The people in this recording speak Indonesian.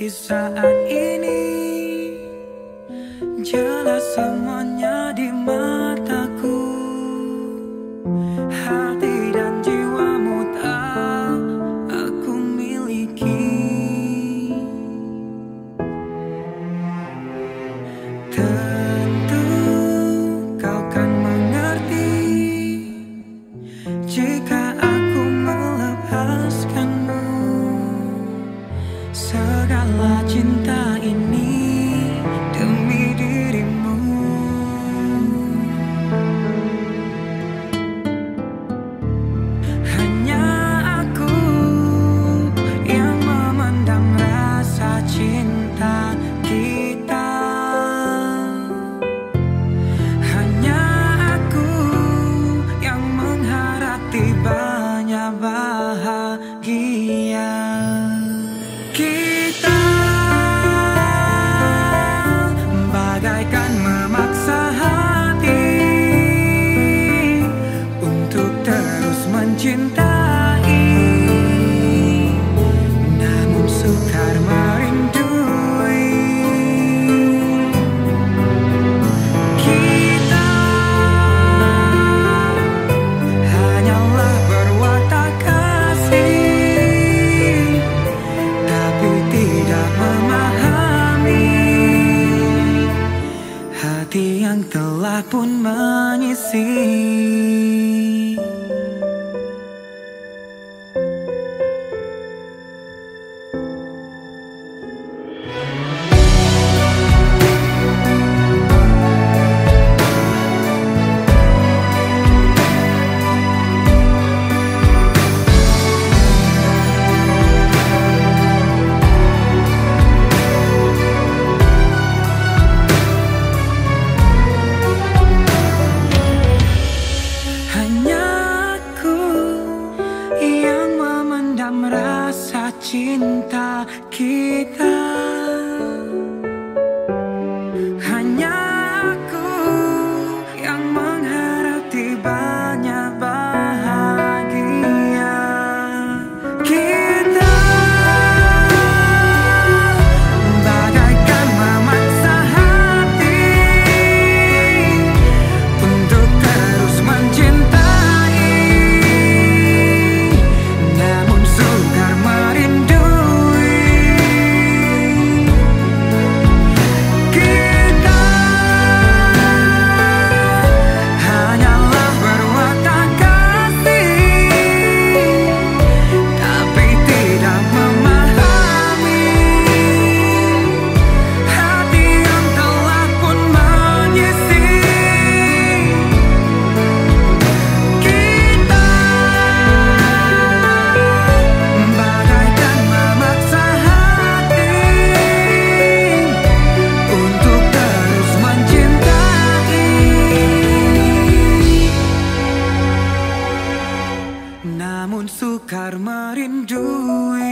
di saat ini. segala cinta ini pun mengisi cinta kita Akar merindui